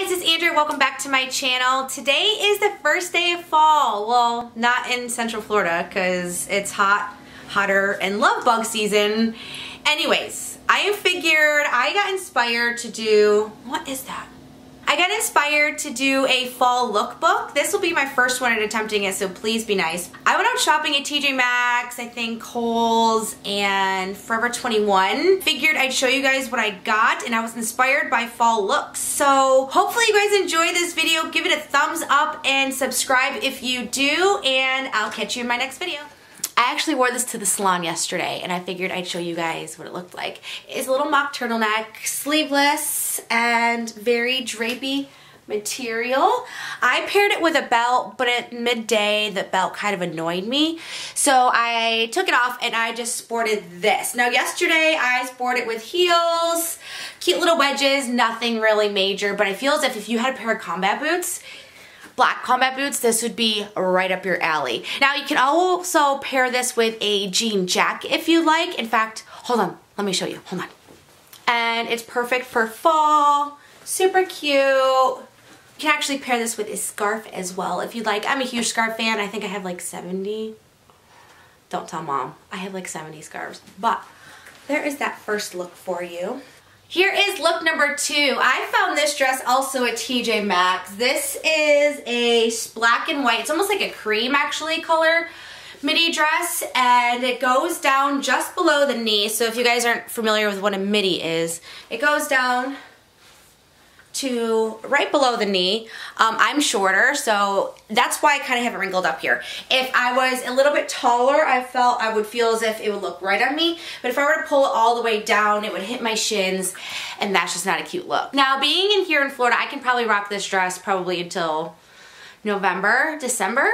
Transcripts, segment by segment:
guys, it's Andrea. Welcome back to my channel. Today is the first day of fall. Well, not in Central Florida because it's hot, hotter, and love bug season. Anyways, I figured I got inspired to do, what is that? I got inspired to do a fall lookbook. This will be my first one at attempting it, so please be nice. I went out shopping at TJ Maxx, I think Kohl's, and Forever 21. Figured I'd show you guys what I got, and I was inspired by fall looks. So hopefully you guys enjoy this video. Give it a thumbs up and subscribe if you do, and I'll catch you in my next video. I actually wore this to the salon yesterday and I figured I'd show you guys what it looked like. It's a little mock turtleneck, sleeveless and very drapey material. I paired it with a belt, but at midday, the belt kind of annoyed me. So I took it off and I just sported this. Now yesterday, I sported it with heels, cute little wedges, nothing really major, but I feel as if if you had a pair of combat boots, black combat boots, this would be right up your alley. Now you can also pair this with a jean jacket if you like. In fact, hold on, let me show you, hold on. And it's perfect for fall, super cute. You can actually pair this with a scarf as well if you'd like. I'm a huge scarf fan. I think I have like 70. Don't tell mom. I have like 70 scarves. But there is that first look for you. Here is look number two. I found this dress also at TJ Maxx. This is a black and white, it's almost like a cream actually color midi dress and it goes down just below the knee. So if you guys aren't familiar with what a midi is, it goes down to right below the knee. Um, I'm shorter, so that's why I kind of have it wrinkled up here. If I was a little bit taller, I felt I would feel as if it would look right on me. But if I were to pull it all the way down, it would hit my shins, and that's just not a cute look. Now, being in here in Florida, I can probably rock this dress probably until November, December,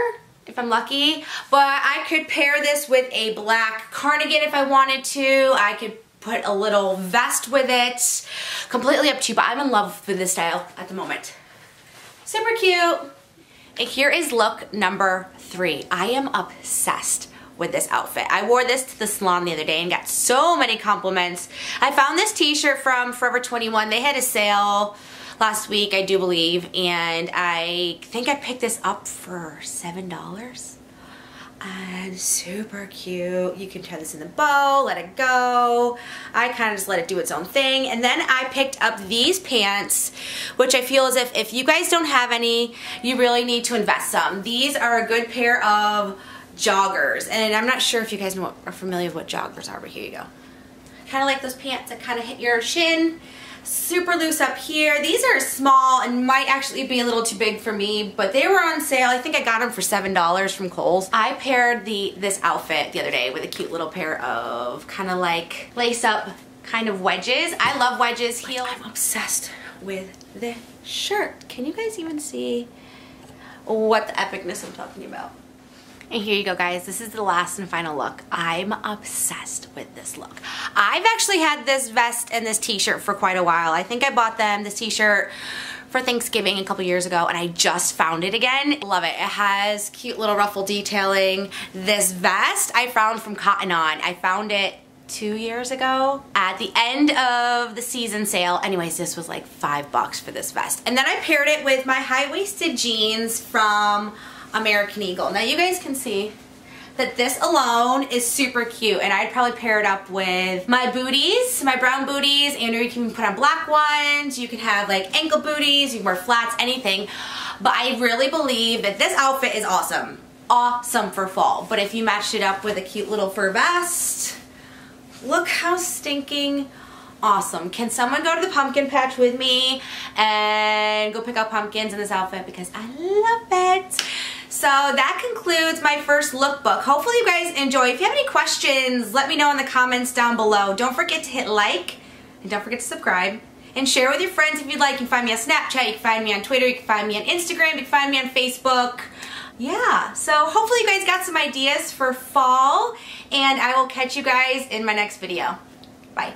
if I'm lucky. But I could pair this with a black cardigan if I wanted to. I could put a little vest with it. Completely up to you, but I'm in love with this style at the moment. Super cute. And here is look number three. I am obsessed with this outfit. I wore this to the salon the other day and got so many compliments. I found this t-shirt from Forever 21. They had a sale last week, I do believe, and I think I picked this up for $7 and super cute. You can tie this in the bow, let it go. I kind of just let it do its own thing. And then I picked up these pants, which I feel as if if you guys don't have any, you really need to invest some. These are a good pair of joggers. And I'm not sure if you guys know what, are familiar with what joggers are, but here you go. Kind of like those pants that kind of hit your shin super loose up here. These are small and might actually be a little too big for me, but they were on sale. I think I got them for $7 from Kohl's. I paired the this outfit the other day with a cute little pair of kind of like lace up kind of wedges. I love wedges. Heel. I'm obsessed with this shirt. Can you guys even see what the epicness I'm talking about? And here you go guys, this is the last and final look. I'm obsessed with this look. I've actually had this vest and this t-shirt for quite a while. I think I bought them, this t-shirt for Thanksgiving a couple years ago and I just found it again. Love it. It has cute little ruffle detailing. This vest I found from Cotton On. I found it two years ago at the end of the season sale. Anyways, this was like five bucks for this vest. And then I paired it with my high-waisted jeans from American Eagle. Now you guys can see that this alone is super cute and I'd probably pair it up with my booties, my brown booties, and you can put on black ones, you can have like ankle booties, you can wear flats, anything. But I really believe that this outfit is awesome. Awesome for fall. But if you matched it up with a cute little fur vest, look how stinking awesome. Can someone go to the pumpkin patch with me and go pick out pumpkins in this outfit because I love it. So that concludes my first lookbook. Hopefully you guys enjoy. If you have any questions, let me know in the comments down below. Don't forget to hit like and don't forget to subscribe and share with your friends if you'd like. You can find me on Snapchat, you can find me on Twitter, you can find me on Instagram, you can find me on Facebook. Yeah, so hopefully you guys got some ideas for fall and I will catch you guys in my next video. Bye.